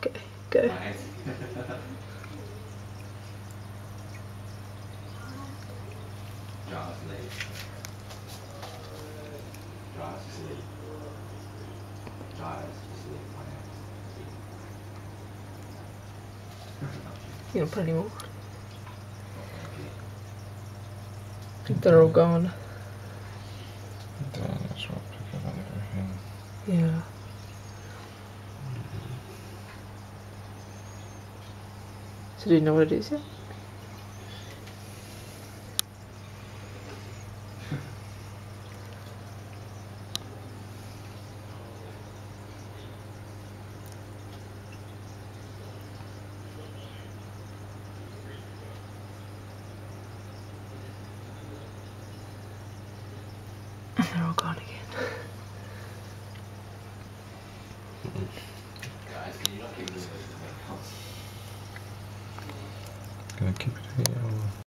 Okay, go. Nice. Jaws late. Jaws sleep. Jaws sleep. You gonna put any more? They're all gone. Daniels will pick up everything. Yeah. So do you know what it is yet? And they're all gone again. Guys, can you not give me the Gonna keep it here.